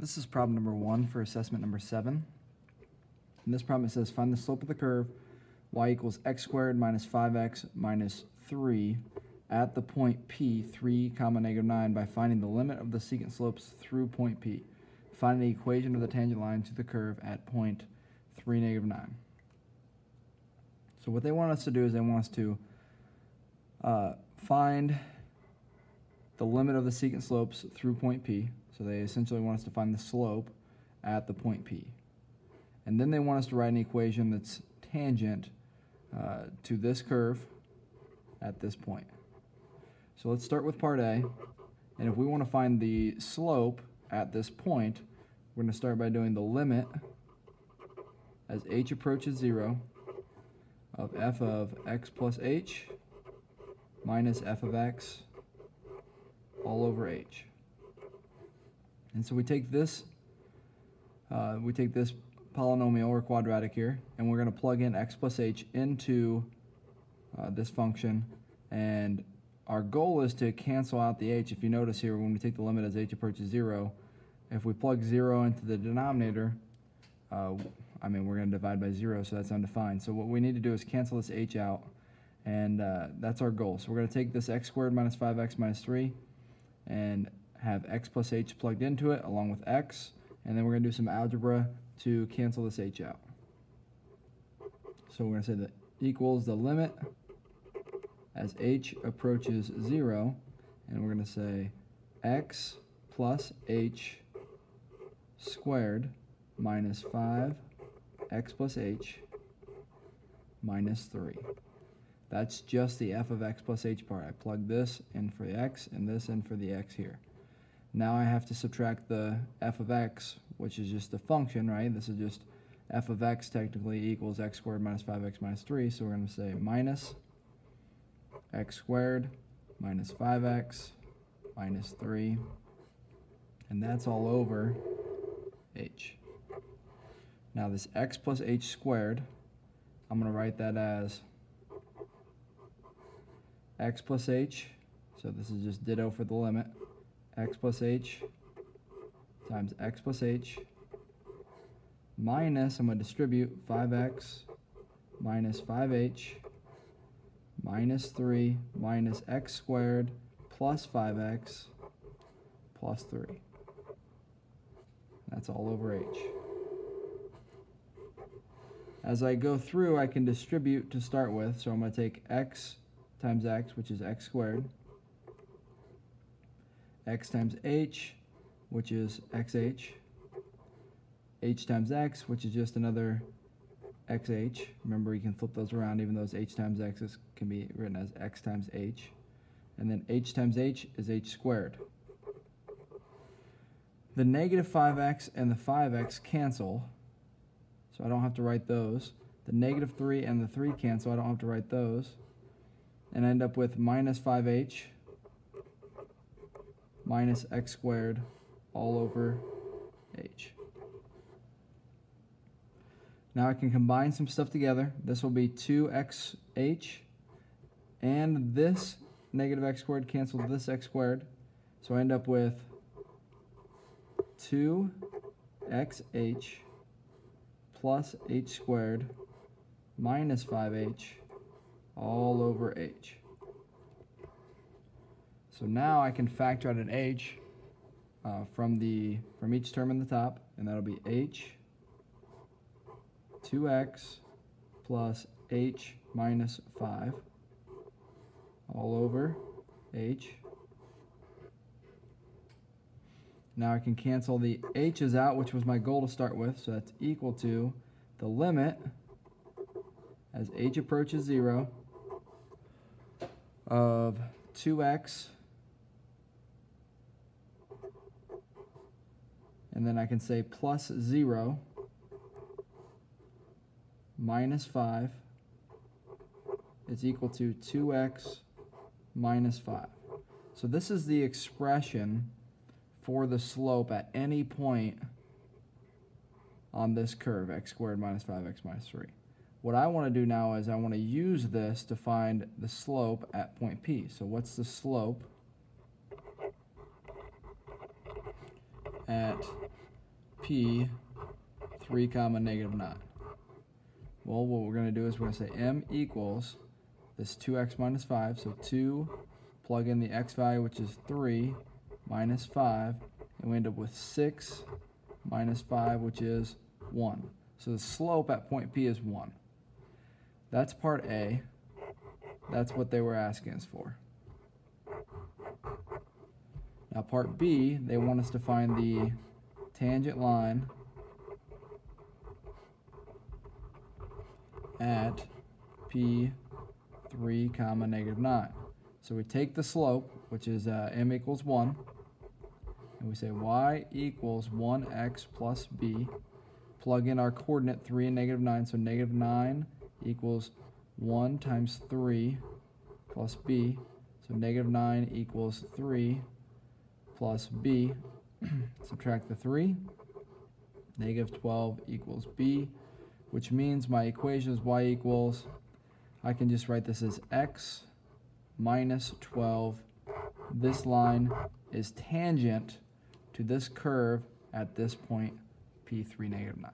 This is problem number one for assessment number seven. In this problem, it says find the slope of the curve y equals x squared minus 5x minus 3 at the point P 3 comma negative 9 by finding the limit of the secant slopes through point P. Find the equation of the tangent line to the curve at point 3 negative 9. So what they want us to do is they want us to uh, find the limit of the secant slopes through point P. So they essentially want us to find the slope at the point P. And then they want us to write an equation that's tangent uh, to this curve at this point. So let's start with part A. And if we want to find the slope at this point, we're going to start by doing the limit as h approaches 0 of f of x plus h minus f of x all over h. And so we take this, uh, we take this polynomial or quadratic here, and we're going to plug in x plus h into uh, this function, and our goal is to cancel out the h. If you notice here, when we take the limit as h approaches 0, if we plug 0 into the denominator, uh, I mean, we're going to divide by 0, so that's undefined. So what we need to do is cancel this h out, and uh, that's our goal. So we're going to take this x squared minus 5x minus 3, and have x plus h plugged into it along with x, and then we're going to do some algebra to cancel this h out. So we're going to say that equals the limit as h approaches 0, and we're going to say x plus h squared minus 5 x plus h minus 3. That's just the f of x plus h part. I plug this in for the x and this in for the x here. Now I have to subtract the f of x, which is just a function, right? This is just f of x technically equals x squared minus 5x minus 3, so we're going to say minus x squared minus 5x minus 3, and that's all over h. Now this x plus h squared, I'm going to write that as x plus h, so this is just ditto for the limit, x plus h times x plus h minus, I'm going to distribute 5x minus 5h minus 3 minus x squared plus 5x plus 3. That's all over h. As I go through, I can distribute to start with, so I'm going to take x times x, which is x squared, x times h, which is xh, h times x, which is just another xh. Remember, you can flip those around, even though h times x this can be written as x times h. And then h times h is h squared. The negative 5x and the 5x cancel, so I don't have to write those. The negative 3 and the 3 cancel, I don't have to write those. And I end up with minus 5h minus x squared all over h. Now I can combine some stuff together. This will be 2xh and this negative x squared cancels this x squared. So I end up with 2xh plus h squared minus 5h all over h. So now I can factor out an h uh, from the from each term in the top, and that'll be h 2x plus h minus 5 all over h. Now I can cancel the h's out, which was my goal to start with, so that's equal to the limit as h approaches 0 of 2x and then I can say plus 0 minus 5 is equal to 2x minus 5. So this is the expression for the slope at any point on this curve, x squared minus 5x minus 3. What I want to do now is I want to use this to find the slope at point P. So what's the slope at p 3 comma negative 9. Well, what we're going to do is we're going to say m equals this 2x minus 5, so 2, plug in the x value, which is 3, minus 5, and we end up with 6 minus 5, which is 1. So the slope at point P is 1. That's part A. That's what they were asking us for. Now part B, they want us to find the tangent line at P 3 comma negative 9. So we take the slope, which is uh, m equals 1, and we say y equals 1x plus b. Plug in our coordinate 3 and negative 9, so negative 9 equals 1 times 3 plus b. So negative 9 equals 3 plus b. Subtract the 3. Negative 12 equals b, which means my equation is y equals, I can just write this as x minus 12. This line is tangent to this curve at this point, P3 negative 9.